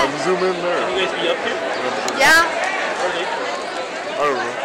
What? Let's zoom in there. Can You guys be up here? Yeah. Or they? I don't know.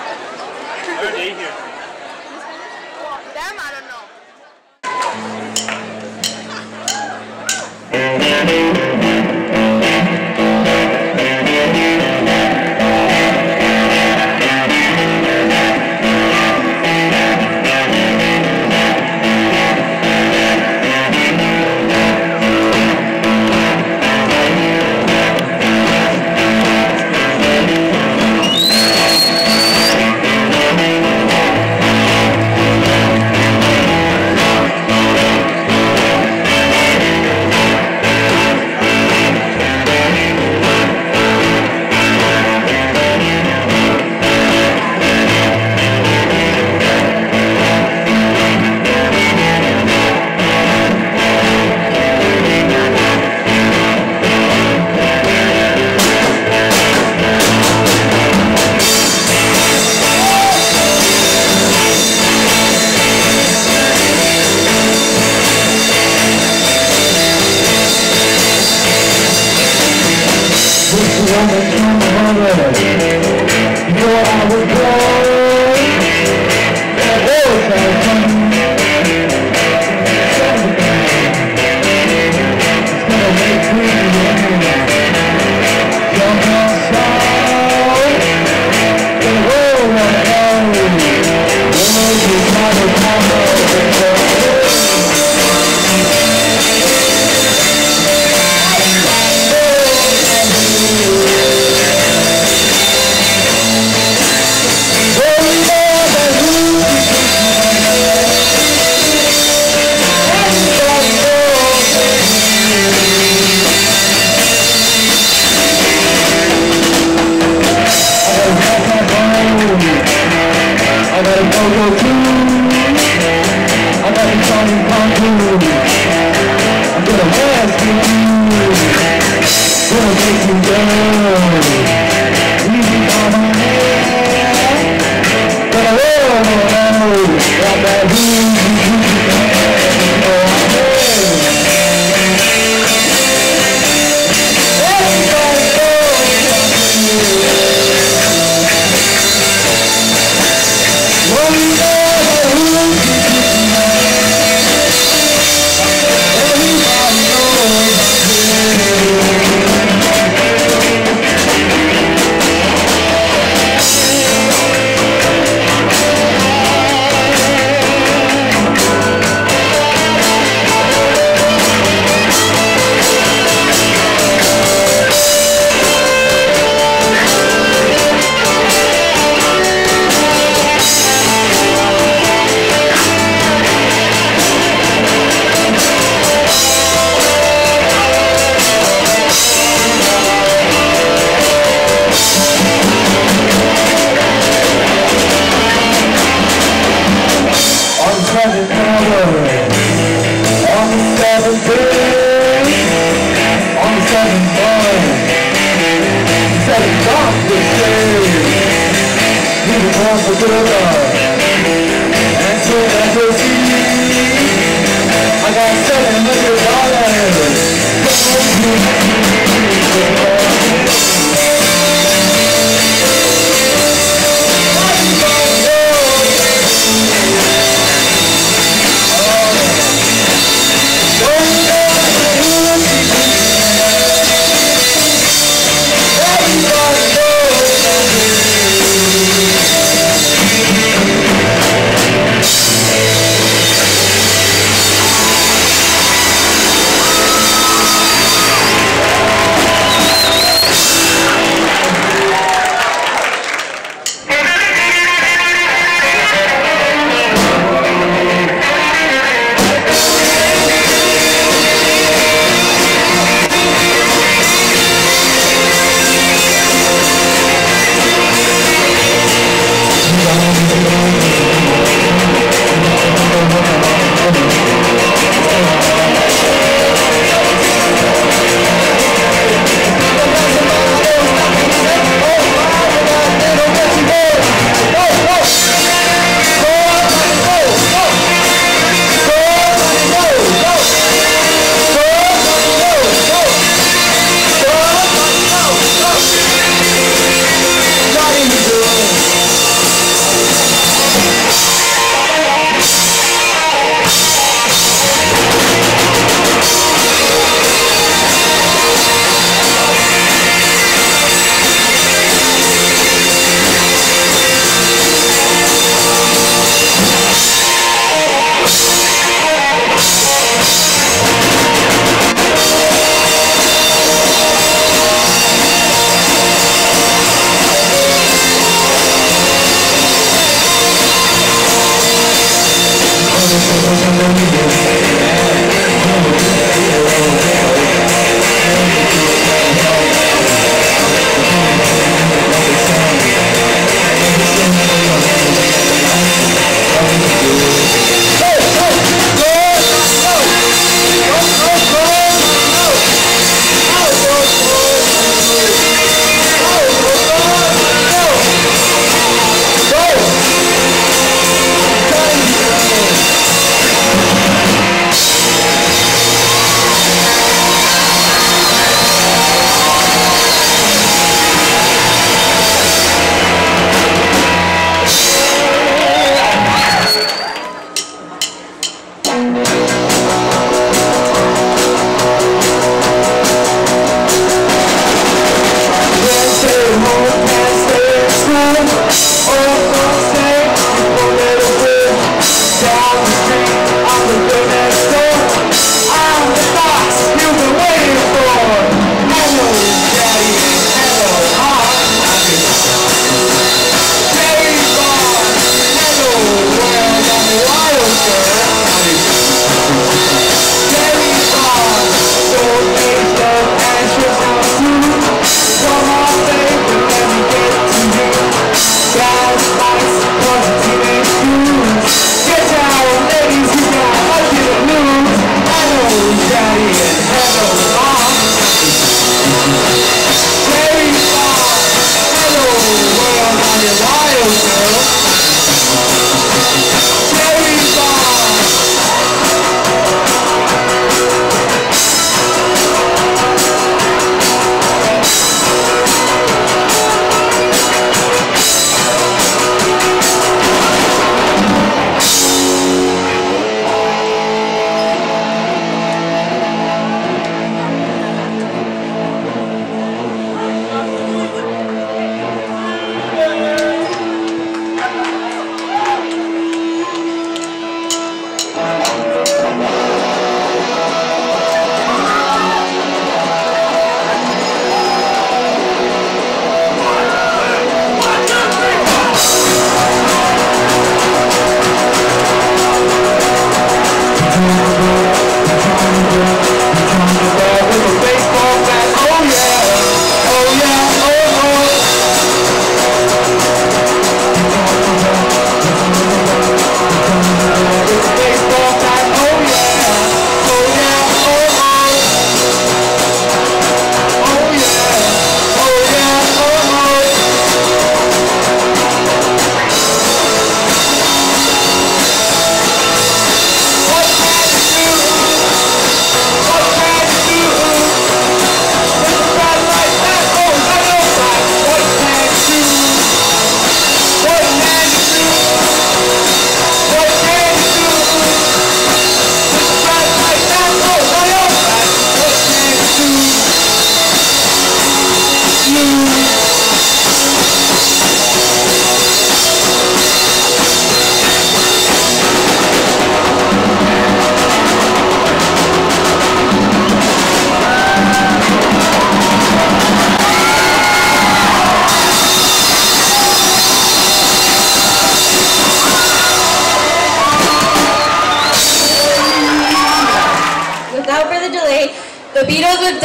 Everybody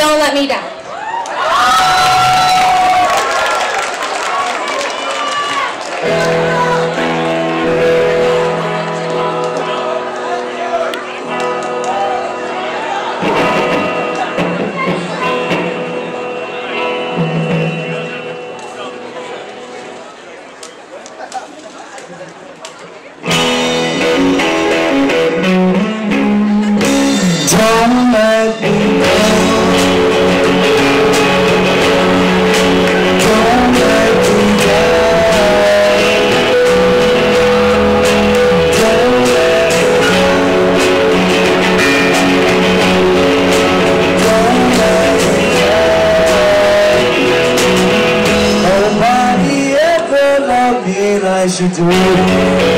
don't let me down. It's do it.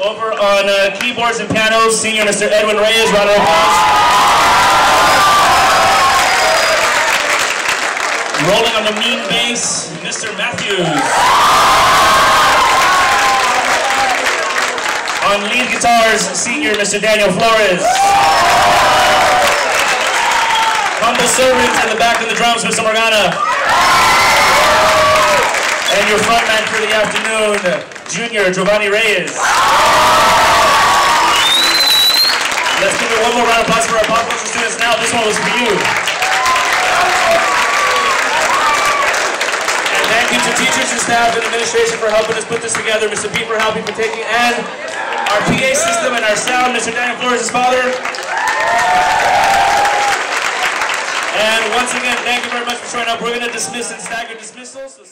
Over on uh, keyboards and pianos, senior Mr. Edwin Reyes, round of applause. Rolling on the mean bass, Mr. Matthews. on lead guitars, senior Mr. Daniel Flores. Humble servants in the back of the drums, Mr. Morgana. And your frontman for the afternoon, Junior Giovanni Reyes. Let's give it one more round of applause for our pop culture students now. This one was for you. And thank you to teachers and staff and administration for helping us put this together. Mr. Pete for helping for taking, and our PA system and our sound, Mr. Daniel Flores' father. And once again, thank you very much for showing up. We're going to dismiss in staggered dismissals. So